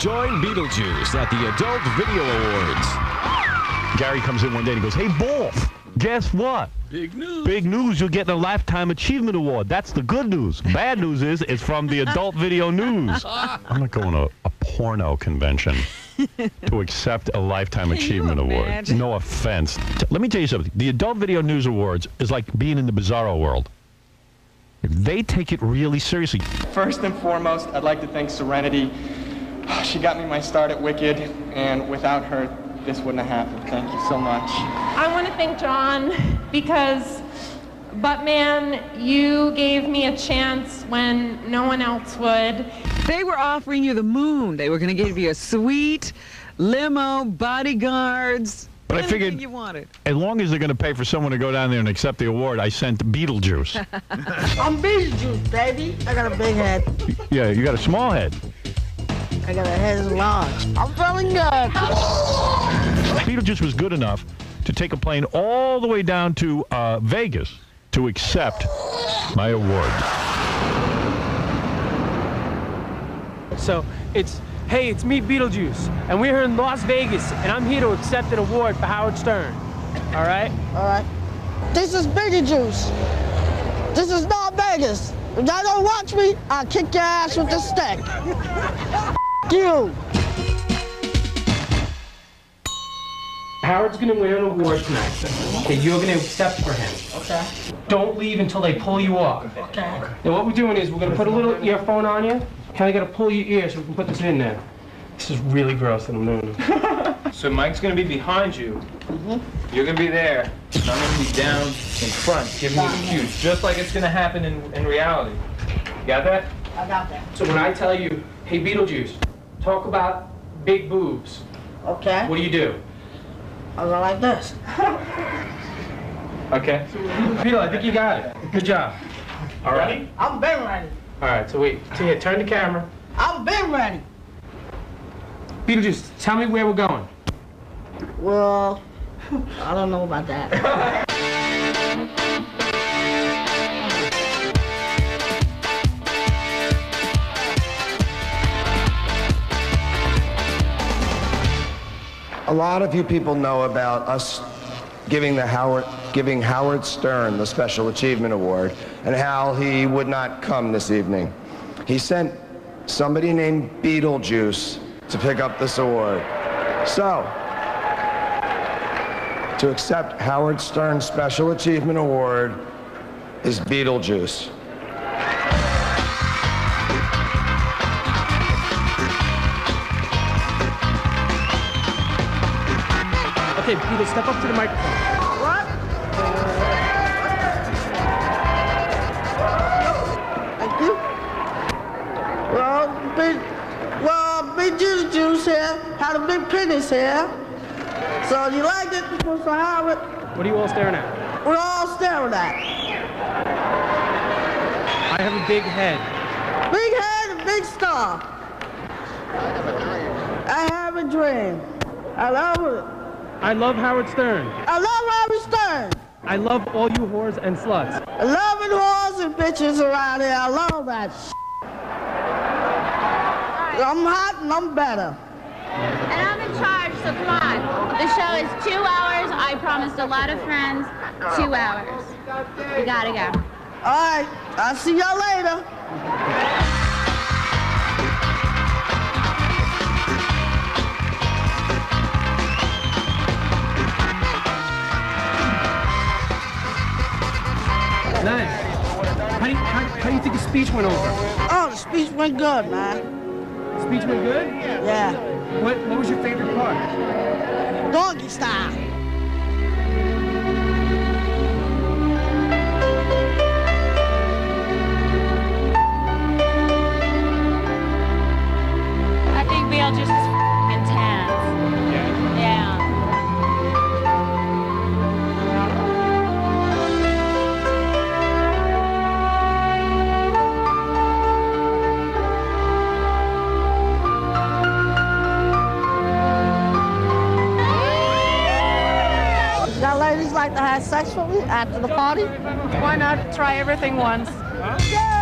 Join Beetlejuice at the Adult Video Awards. Gary comes in one day and he goes, Hey, Wolf, guess what? Big news. Big news, you're getting a Lifetime Achievement Award. That's the good news. Bad news is it's from the Adult Video News. I'm not going to a porno convention to accept a Lifetime Achievement Award. No offense. T- Let me tell you something. The Adult Video News Awards is like being in the bizarro world. They take it really seriously. First and foremost, I'd like to thank Serenity. She got me my start at Wicked, and without her, this wouldn't have happened. Thank you so much. I want to thank John because, but man, you gave me a chance when no one else would. They were offering you the moon. They were going to give you a suite, limo, bodyguards. But I figured- you wanted. As long as they're going to pay for someone to go down there and accept the award, I sent Beetlejuice. I'm Beetlejuice, baby. I got a big head. yeah, you got a small head. I got a head as large. I'm feeling good. Beetlejuice was good enough to take a plane all the way down to uh, Vegas to accept my award. So it's, hey, it's me, Beetlejuice, and we're here in Las Vegas, and I'm here to accept an award for Howard Stern. All right? All right. This is Beetlejuice. This is not Vegas. If y'all don't watch me, I'll kick your ass with a stick. you. Howard's gonna win an award tonight that you're gonna accept for him. Okay. Don't leave until they pull you off. Okay. Now what we're doing is we're gonna put a little earphone on you. Kinda gotta pull your ear so we can put this in there. This is really gross that I'm doing so Mike's gonna be behind you. Mm -hmm. You're gonna be there, and I'm gonna be down in front, giving you the cues, just like it's gonna happen in, in reality. You got that? I got that. So when I tell you, hey Beetlejuice, talk about big boobs, Okay. what do you do? I go like this. Okay. Peter, I think you got it. Good job. All right. I'm been ready. All right. So wait. So here, turn the camera. I'm been ready. Beetlejuice, tell me where we're going. Well, I don't know about that. A lot of you people know about us giving the Howard giving Howard Stern the Special Achievement Award and how he would not come this evening. He sent somebody named Beetlejuice to pick up this award. So, to accept Howard Stern's Special Achievement Award is Beetlejuice. Okay, Peter, step up to the microphone. What? Thank you. Well, big, well, big juice juice here. Had a big penis here. So you like it, Mr. Howard? What are you all staring at? We're all staring at. I have a big head. Big head and big star. I have a dream. I love it. I love Howard Stern. I love Howard Stern. I love all you whores and sluts. I love it whores and bitches around here. I love that shit. I'm hot and I'm better. And I'm in charge, so come on. The show is two hours. I promised a lot of friends two hours. We gotta go. All right, I'll see y'all later. How do you, how, how do you think the speech went over? Oh, the speech went good, man. The Speech went good? Yeah, What, what was your favorite part? doggy style. I ladies like to have sex with me after the party? Why not try everything once? Yeah!